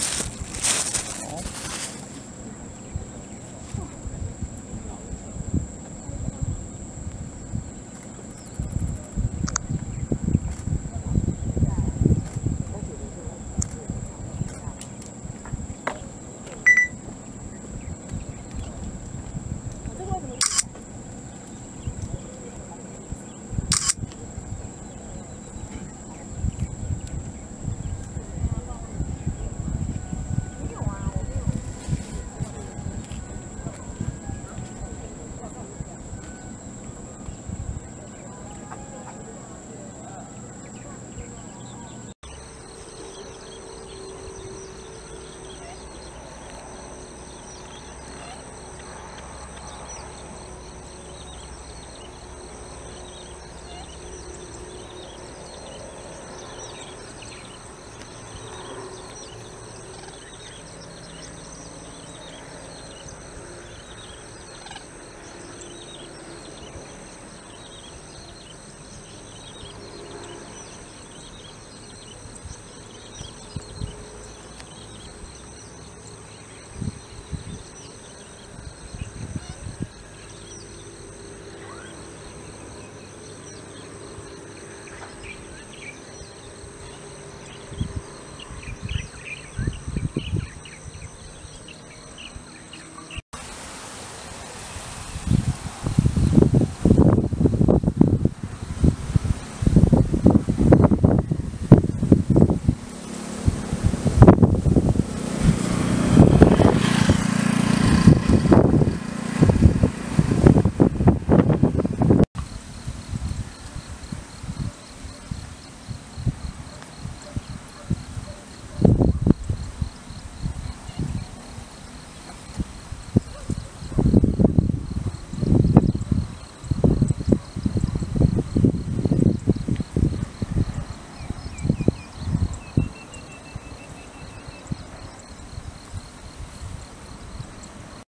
done.